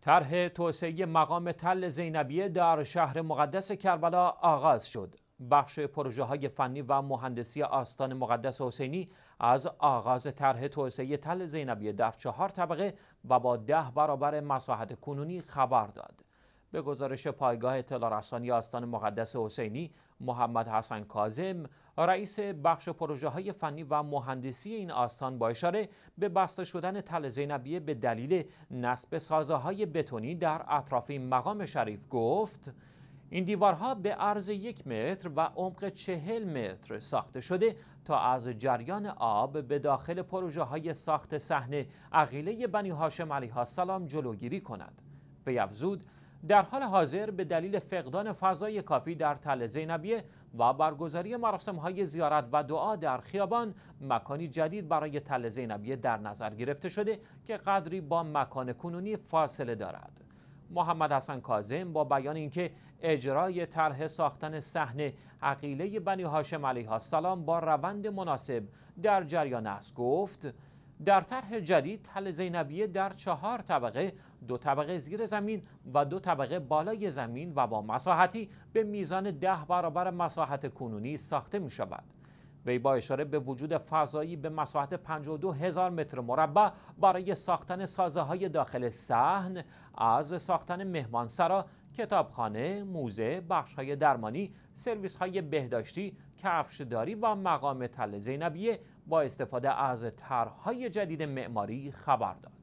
طرح توسعه مقام تل زینبیه در شهر مقدس کربلا آغاز شد. بخش پروژه های فنی و مهندسی آستان مقدس حسینی از آغاز طرح توسعه تل زینبیه در چهار طبقه و با ده برابر مساحت کنونی خبر داد. به گزارش پایگاه اطلاع رسانی آستان مقدس حسینی محمد حسن کازم رئیس بخش پروژه های فنی و مهندسی این آستان با اشاره به بسته شدن تل زینبیه به دلیل نصب سازه بتونی در اطراف این مقام شریف گفت این دیوارها به عرض یک متر و عمق چهل متر ساخته شده تا از جریان آب به داخل پروژه های ساخت صحنه عقیله بنی هاشم علیه السلام جلوگیری کند. به افزود در حال حاضر به دلیل فقدان فضای کافی در تل زینبیه و برگزاری مراسم های زیارت و دعا در خیابان مکانی جدید برای تل زینبیه در نظر گرفته شده که قدری با مکان کنونی فاصله دارد. محمد حسن کازم با بیان اینکه اجرای طرح ساختن صحنه عقیله بنی هاشم علیه السلام با روند مناسب در جریان است گفت در طرح جدید تل زینبیه در چهار طبقه دو طبقه زیر زمین و دو طبقه بالای زمین و با مساحتی به میزان ده برابر مساحت کنونی ساخته می شود. وی با اشاره به وجود فضایی به مساحت 52 هزار متر مربع برای ساختن سازه های داخل صحن از ساختن مهمانسرا کتابخانه، موزه، بخش های درمانی، سرویس های بهداشتی، کفشداری و مقام تل زینبیه با استفاده از طرحهای جدید معماری خبر داد.